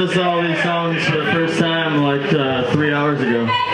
us all these songs for the first time like uh, three hours ago.